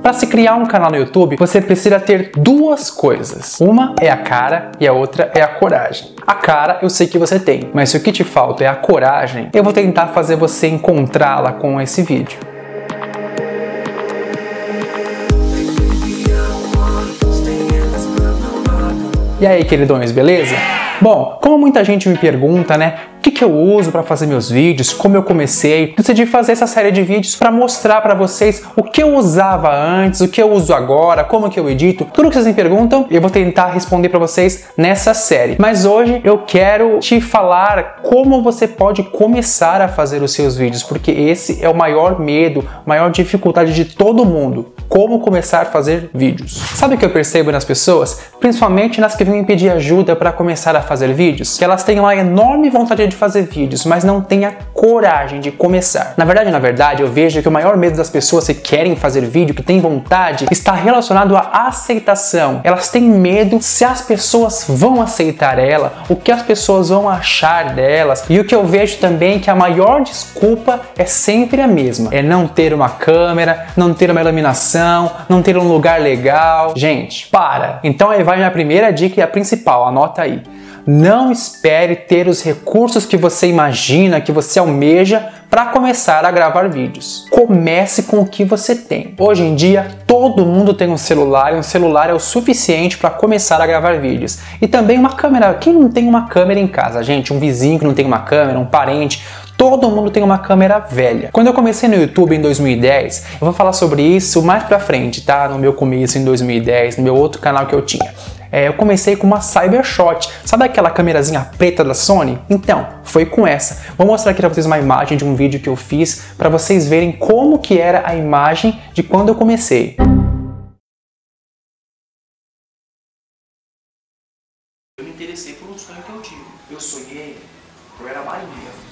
Para se criar um canal no YouTube, você precisa ter duas coisas. Uma é a cara e a outra é a coragem. A cara eu sei que você tem, mas se o que te falta é a coragem, eu vou tentar fazer você encontrá-la com esse vídeo. E aí, queridões, beleza? Bom, como muita gente me pergunta, né, o que, que eu uso para fazer meus vídeos, como eu comecei, decidi fazer essa série de vídeos para mostrar para vocês o que eu usava antes, o que eu uso agora, como que eu edito, tudo que vocês me perguntam, eu vou tentar responder para vocês nessa série. Mas hoje eu quero te falar como você pode começar a fazer os seus vídeos, porque esse é o maior medo, maior dificuldade de todo mundo. Como começar a fazer vídeos. Sabe o que eu percebo nas pessoas? Principalmente nas que vêm pedir ajuda para começar a fazer vídeos? Que elas têm uma enorme vontade de fazer vídeos, mas não tem a coragem de começar. Na verdade, na verdade, eu vejo que o maior medo das pessoas que querem fazer vídeo, que têm vontade, está relacionado à aceitação. Elas têm medo se as pessoas vão aceitar ela, o que as pessoas vão achar delas. E o que eu vejo também é que a maior desculpa é sempre a mesma: é não ter uma câmera, não ter uma iluminação, não ter um lugar legal. Gente, para! Então aí vai minha primeira dica e a principal, anota aí. Não espere ter os recursos que você imagina, que você almeja para começar a gravar vídeos. Comece com o que você tem. Hoje em dia, todo mundo tem um celular e um celular é o suficiente para começar a gravar vídeos. E também uma câmera. Quem não tem uma câmera em casa, gente? Um vizinho que não tem uma câmera, um parente. Todo mundo tem uma câmera velha. Quando eu comecei no YouTube em 2010, eu vou falar sobre isso mais pra frente, tá? No meu começo em 2010, no meu outro canal que eu tinha é, eu comecei com uma Cybershot. Sabe aquela câmerazinha preta da Sony? Então, foi com essa. Vou mostrar aqui para vocês uma imagem de um vídeo que eu fiz para vocês verem como que era a imagem de quando eu comecei. Eu me interessei por um sonho que eu tive. Eu sonhei, eu era marinheiro.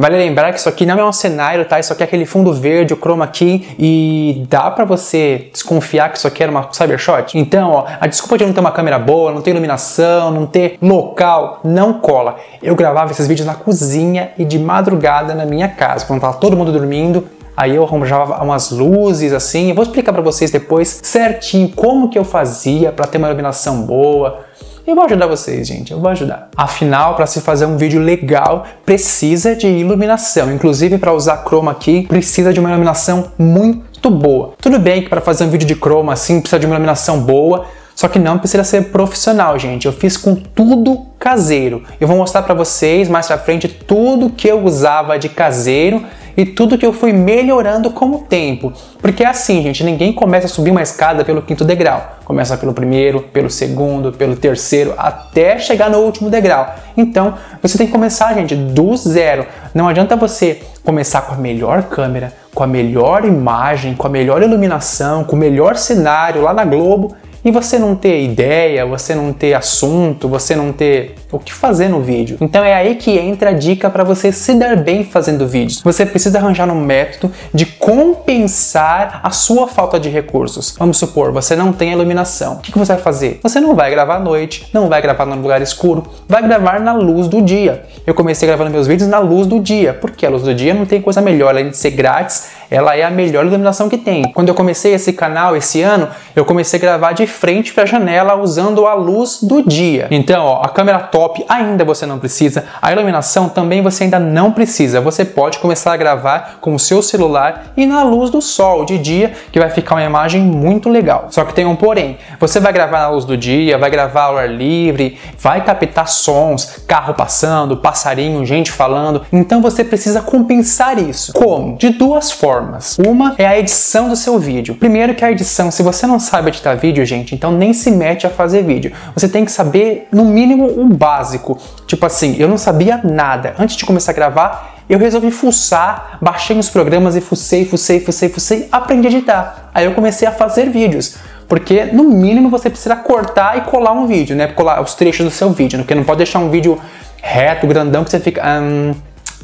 Vale lembrar que isso aqui não é um cenário, tá? Isso aqui é aquele fundo verde, o chroma key, e dá para você desconfiar que isso aqui era uma cybershot? Então, ó, a desculpa de não ter uma câmera boa, não ter iluminação, não ter local, não cola. Eu gravava esses vídeos na cozinha e de madrugada na minha casa, quando tava todo mundo dormindo, Aí eu arranjava umas luzes assim. Eu vou explicar para vocês depois certinho como que eu fazia para ter uma iluminação boa, eu vou ajudar vocês, gente, eu vou ajudar. Afinal, para se fazer um vídeo legal, precisa de iluminação. Inclusive, para usar chroma key, precisa de uma iluminação muito boa. Tudo bem que para fazer um vídeo de chroma assim, precisa de uma iluminação boa, só que não precisa ser profissional, gente. Eu fiz com tudo caseiro. Eu vou mostrar para vocês mais pra frente tudo que eu usava de caseiro e tudo que eu fui melhorando com o tempo. Porque é assim, gente, ninguém começa a subir uma escada pelo quinto degrau. Começa pelo primeiro, pelo segundo, pelo terceiro, até chegar no último degrau. Então, você tem que começar, gente, do zero. Não adianta você começar com a melhor câmera, com a melhor imagem, com a melhor iluminação, com o melhor cenário lá na Globo e você não ter ideia, você não ter assunto, você não ter o que fazer no vídeo. Então é aí que entra a dica para você se dar bem fazendo vídeos. Você precisa arranjar um método de compensar a sua falta de recursos. Vamos supor, você não tem iluminação. O que você vai fazer? Você não vai gravar à noite, não vai gravar num lugar escuro, vai gravar na luz do dia. Eu comecei gravando meus vídeos na luz do dia, porque a luz do dia não tem coisa melhor, além de ser grátis, ela é a melhor iluminação que tem. Quando eu comecei esse canal esse ano, eu comecei a gravar de frente para a janela usando a luz do dia. Então, ó, a câmera top ainda você não precisa, a iluminação também você ainda não precisa. Você pode começar a gravar com o seu celular e na luz do sol de dia, que vai ficar uma imagem muito legal. Só que tem um porém. Você vai gravar na luz do dia, vai gravar ao ar livre, vai captar sons, carro passando, passarinho, gente falando. Então você precisa compensar isso. Como? De duas formas. Uma é a edição do seu vídeo. Primeiro que a edição, se você não sabe editar vídeo, gente, então nem se mete a fazer vídeo. Você tem que saber, no mínimo, o básico. Tipo assim, eu não sabia nada. Antes de começar a gravar, eu resolvi fuçar, baixei os programas e fucei, fucei, fucei, fucei, aprendi a editar. Aí eu comecei a fazer vídeos. Porque no mínimo você precisa cortar e colar um vídeo, né? Colar os trechos do seu vídeo, porque não pode deixar um vídeo reto, grandão, que você fica. Hum,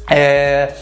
é,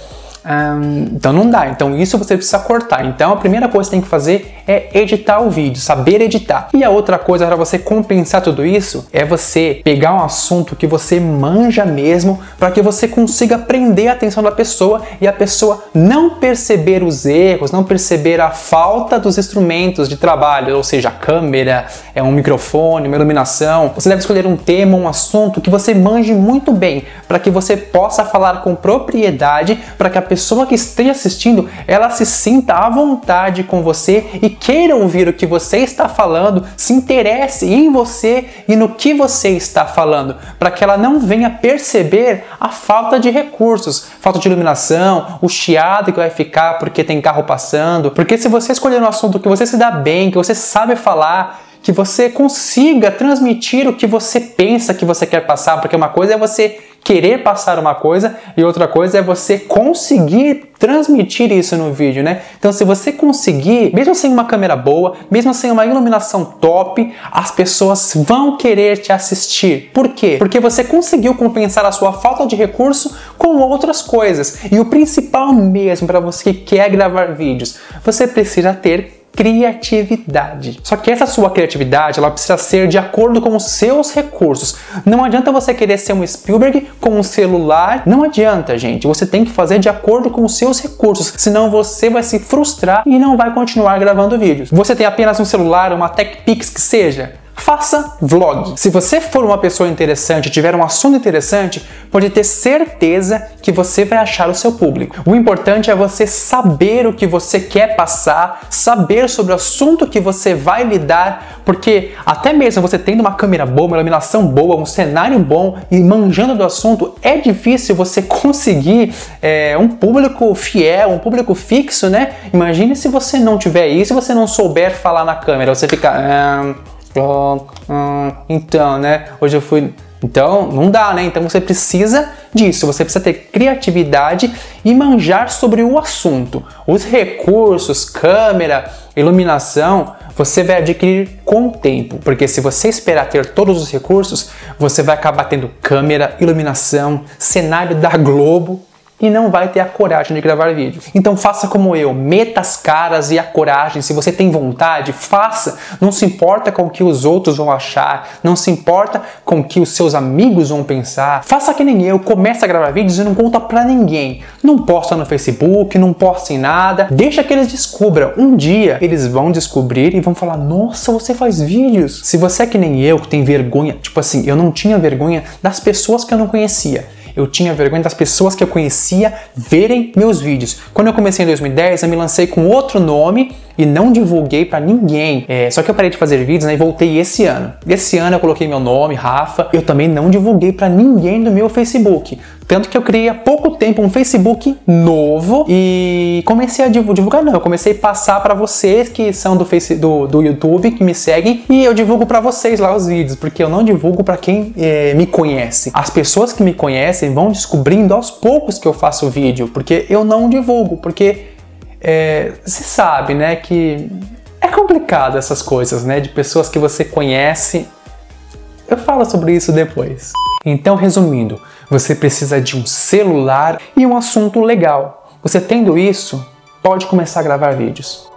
então não dá. Então isso você precisa cortar. Então a primeira coisa que você tem que fazer é editar o vídeo, saber editar. E a outra coisa para você compensar tudo isso é você pegar um assunto que você manja mesmo para que você consiga prender a atenção da pessoa e a pessoa não perceber os erros, não perceber a falta dos instrumentos de trabalho, ou seja, a câmera, é um microfone, uma iluminação. Você deve escolher um tema, um assunto que você manje muito bem, para que você possa falar com propriedade, para que a pessoa que esteja assistindo, ela se sinta à vontade com você e queira ouvir o que você está falando, se interesse em você e no que você está falando, para que ela não venha perceber a falta de recursos, falta de iluminação, o chiado que vai ficar porque tem carro passando. Porque se você escolher um assunto que você se dá bem, que você sabe falar, que você consiga transmitir o que você pensa que você quer passar, porque uma coisa é você querer passar uma coisa e outra coisa é você conseguir transmitir isso no vídeo, né? Então, se você conseguir, mesmo sem uma câmera boa, mesmo sem uma iluminação top, as pessoas vão querer te assistir. Por quê? Porque você conseguiu compensar a sua falta de recurso com outras coisas. E o principal mesmo para você que quer gravar vídeos, você precisa ter criatividade. Só que essa sua criatividade, ela precisa ser de acordo com os seus recursos. Não adianta você querer ser um Spielberg com um celular, não adianta, gente. Você tem que fazer de acordo com os seus recursos, senão você vai se frustrar e não vai continuar gravando vídeos. Você tem apenas um celular, uma TechPix que seja, Faça vlog. Se você for uma pessoa interessante, tiver um assunto interessante, pode ter certeza que você vai achar o seu público. O importante é você saber o que você quer passar, saber sobre o assunto que você vai lidar, porque até mesmo você tendo uma câmera boa, uma iluminação boa, um cenário bom e manjando do assunto, é difícil você conseguir é, um público fiel, um público fixo, né? Imagine se você não tiver isso, se você não souber falar na câmera, você fica. Ah, hum, então, né? Hoje eu fui. Então, não dá, né? Então você precisa disso, você precisa ter criatividade e manjar sobre o assunto. Os recursos, câmera, iluminação, você vai adquirir com o tempo, porque se você esperar ter todos os recursos, você vai acabar tendo câmera, iluminação, cenário da Globo, e não vai ter a coragem de gravar vídeo. Então faça como eu, meta as caras e a coragem. Se você tem vontade, faça. Não se importa com o que os outros vão achar, não se importa com o que os seus amigos vão pensar. Faça que nem eu, comece a gravar vídeos e não conta pra ninguém. Não posta no Facebook, não posta em nada. Deixa que eles descubram. Um dia eles vão descobrir e vão falar: "Nossa, você faz vídeos". Se você é que nem eu, que tem vergonha, tipo assim, eu não tinha vergonha das pessoas que eu não conhecia eu tinha vergonha das pessoas que eu conhecia verem meus vídeos. Quando eu comecei em 2010, eu me lancei com outro nome e não divulguei para ninguém. É, só que eu parei de fazer vídeos né, e voltei esse ano. Esse ano eu coloquei meu nome, Rafa. Eu também não divulguei para ninguém do meu Facebook. Tanto que eu criei há pouco tempo um Facebook novo e comecei a divulgar, não, eu comecei a passar para vocês que são do, face, do, do YouTube, que me seguem, e eu divulgo para vocês lá os vídeos, porque eu não divulgo para quem é, me conhece. As pessoas que me conhecem vão descobrindo aos poucos que eu faço vídeo, porque eu não divulgo, porque é, você sabe, né, que é complicado essas coisas, né, de pessoas que você conhece. Eu falo sobre isso depois. Então, resumindo, você precisa de um celular e um assunto legal. Você tendo isso, pode começar a gravar vídeos.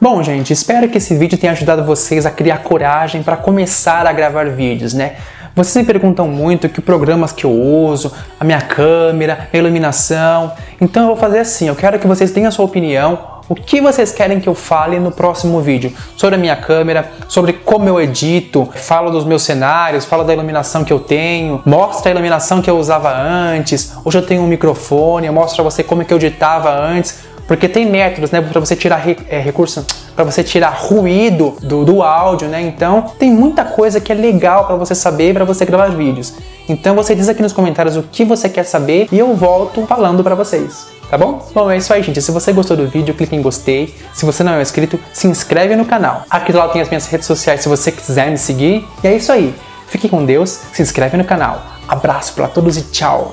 Bom, gente, espero que esse vídeo tenha ajudado vocês a criar coragem para começar a gravar vídeos, né? Vocês me perguntam muito que programas que eu uso, a minha câmera, a iluminação. Então eu vou fazer assim, eu quero que vocês tenham a sua opinião, o que vocês querem que eu fale no próximo vídeo sobre a minha câmera, sobre como eu edito, falo dos meus cenários, falo da iluminação que eu tenho, mostra a iluminação que eu usava antes. Hoje eu tenho um microfone, eu mostro pra você como é que eu editava antes, porque tem métodos, né, para você tirar re, é, recurso, para você tirar ruído do, do áudio, né? Então tem muita coisa que é legal para você saber para você gravar vídeos. Então você diz aqui nos comentários o que você quer saber e eu volto falando para vocês. Tá bom? Bom, é isso aí, gente. Se você gostou do vídeo, clique em gostei. Se você não é inscrito, se inscreve no canal. Aqui do lado tem as minhas redes sociais se você quiser me seguir. E é isso aí. Fique com Deus, se inscreve no canal. Abraço para todos e tchau.